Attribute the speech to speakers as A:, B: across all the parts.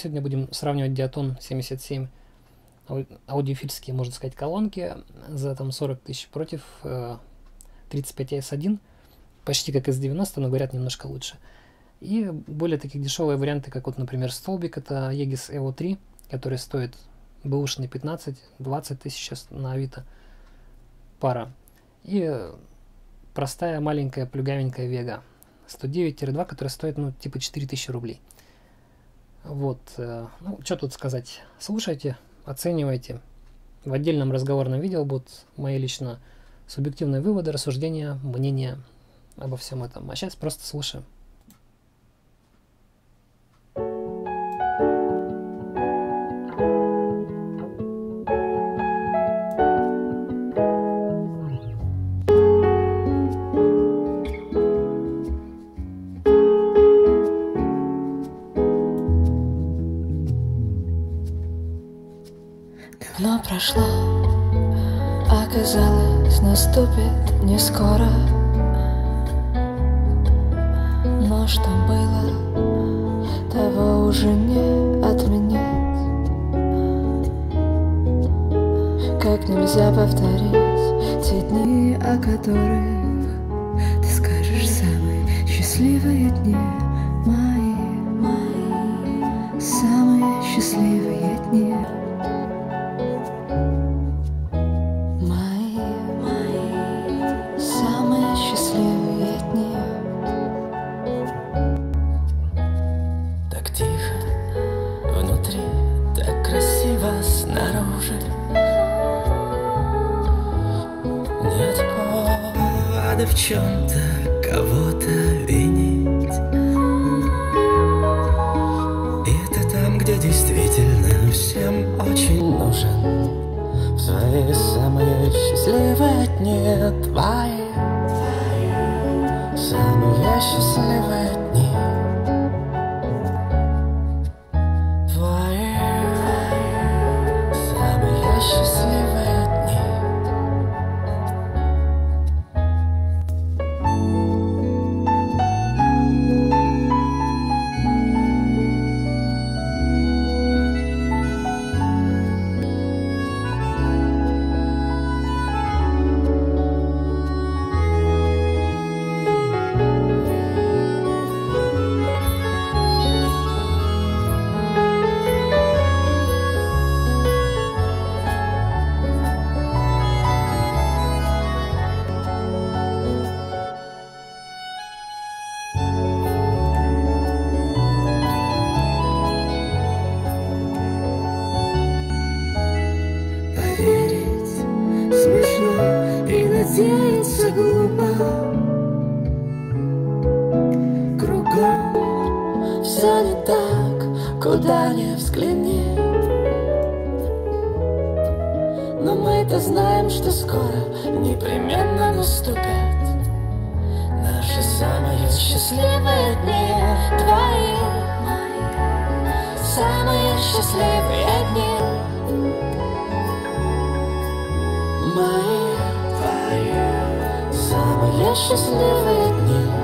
A: Сегодня будем сравнивать Диатон 77 аудиофильские, можно сказать, колонки за там 40 тысяч против э, 35 S1, почти как S90, но говорят немножко лучше. И более такие дешевые варианты, как вот, например, столбик, это Aegis Evo 3, который стоит бэушный 15-20 тысяч на Авито пара. И простая маленькая плюгавенькая Vega 109-2, которая стоит, ну, типа 4000 рублей. Вот, э, ну, что тут сказать. Слушайте, оценивайте. В отдельном разговорном видео будут мои лично субъективные выводы, рассуждения, мнения обо всем этом. А сейчас просто слушаем.
B: Оказалось, наступит не скоро. Но что было, того уже не отменить. Как нельзя повторить те дни, о которых Ты скажешь самые счастливые дни. Мои, мои, самые счастливые дни
C: чем-то кого-то винить. И ты там, где действительно всем очень нужен. В свои самые счастливые дни твои Самые счастливые надеяться взгляни. Но мы-то знаем, что скоро непременно наступят Наши самые счастливые дни. Твои, самые счастливые дни. Мои Самые счастливые дни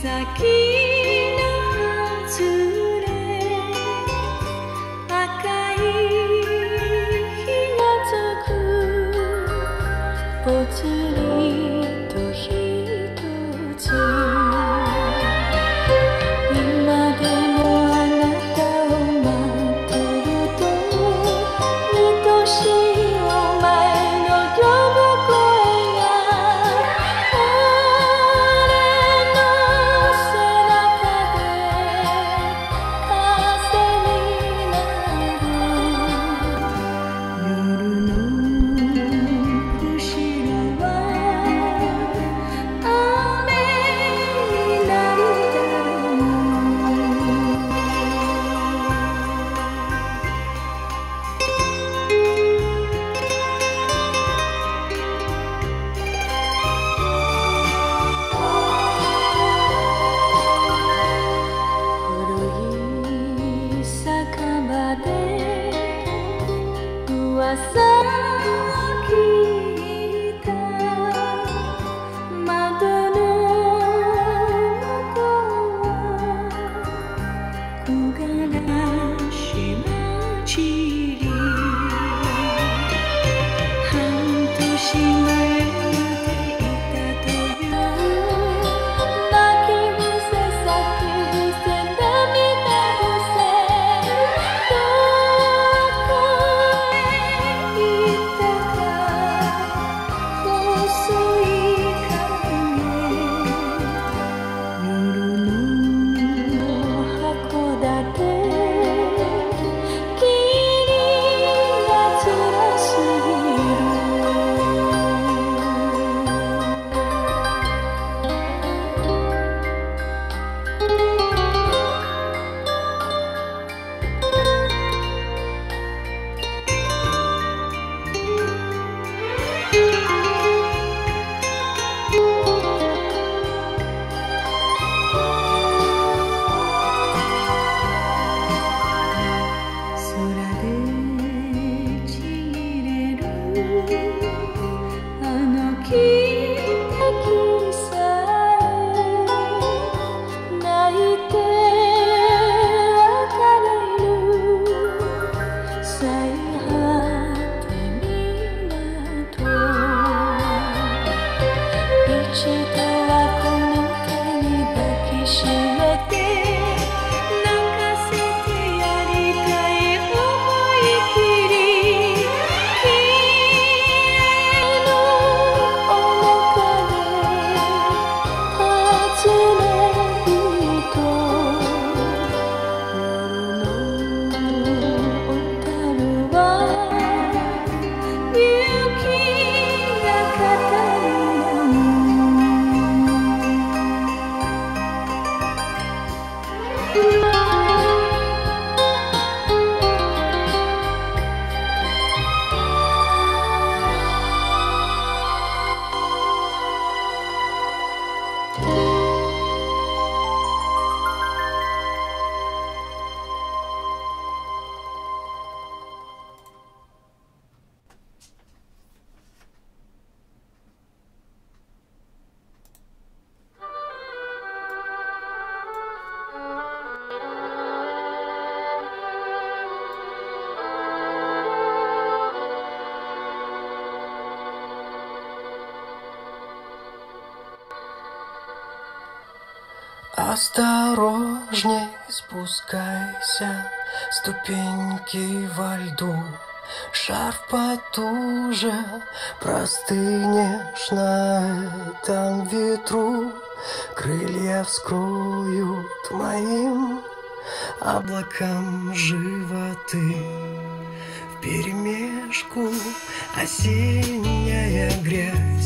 C: 先我。ीत Осторожней спускайся, ступеньки во льду, Шарф потуже, простынешь на этом ветру, Крылья вскроют моим облакам животы. В перемешку осенняя грязь